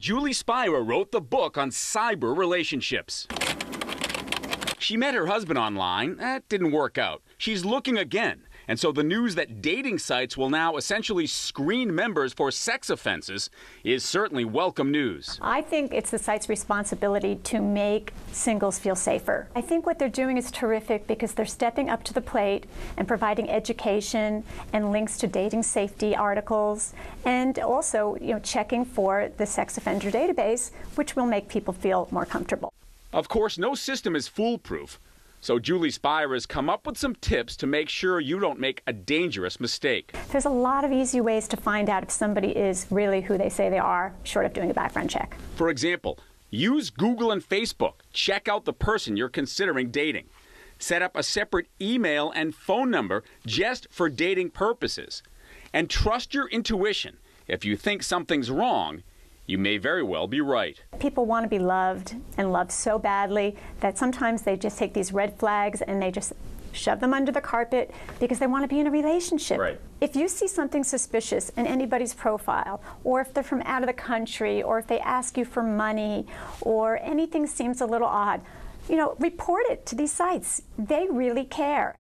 Julie Spira wrote the book on cyber relationships. She met her husband online. That didn't work out. She's looking again. And so the news that dating sites will now essentially screen members for sex offenses is certainly welcome news. I think it's the site's responsibility to make singles feel safer. I think what they're doing is terrific because they're stepping up to the plate and providing education and links to dating safety articles and also, you know, checking for the sex offender database, which will make people feel more comfortable. Of course, no system is foolproof. So Julie Spira has come up with some tips to make sure you don't make a dangerous mistake. There's a lot of easy ways to find out if somebody is really who they say they are, short of doing a background check. For example, use Google and Facebook. Check out the person you're considering dating. Set up a separate email and phone number just for dating purposes. And trust your intuition. If you think something's wrong, you may very well be right. People want to be loved and loved so badly that sometimes they just take these red flags and they just shove them under the carpet because they want to be in a relationship. Right. If you see something suspicious in anybody's profile, or if they're from out of the country, or if they ask you for money, or anything seems a little odd, you know, report it to these sites. They really care.